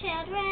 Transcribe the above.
children.